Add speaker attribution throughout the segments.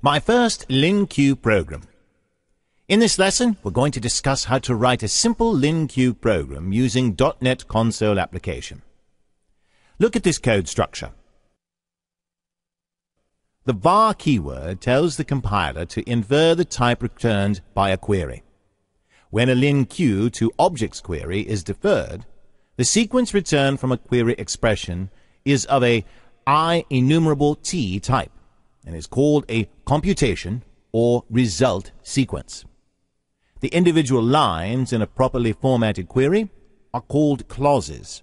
Speaker 1: My first LinQ program. In this lesson, we're going to discuss how to write a simple LinQ program using .NET Console application. Look at this code structure. The var keyword tells the compiler to infer the type returned by a query. When a LinQ to objects query is deferred, the sequence returned from a query expression is of a IEnumerable t type and is called a computation or result sequence. The individual lines in a properly formatted query are called clauses.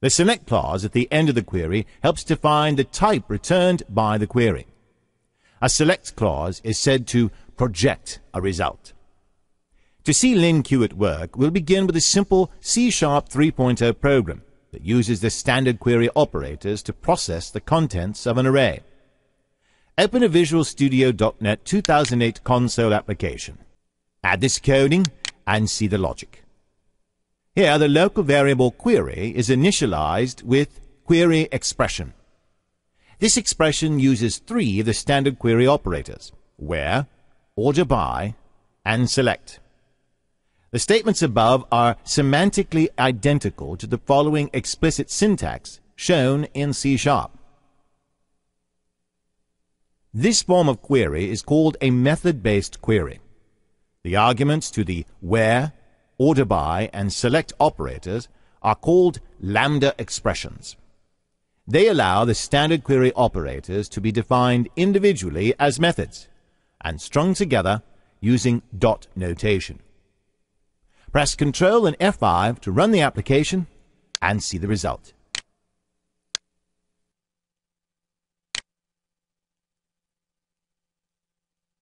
Speaker 1: The select clause at the end of the query helps define the type returned by the query. A select clause is said to project a result. To see LinQ at work, we'll begin with a simple C-sharp 3.0 program that uses the standard query operators to process the contents of an array. Open a Visual Studio.NET 2008 console application. Add this coding and see the logic. Here, the local variable query is initialized with query expression. This expression uses three of the standard query operators, where, order by, and select. The statements above are semantically identical to the following explicit syntax shown in C Sharp. This form of query is called a method-based query. The arguments to the where, order by, and select operators are called lambda expressions. They allow the standard query operators to be defined individually as methods and strung together using dot notation. Press Ctrl and F5 to run the application and see the result.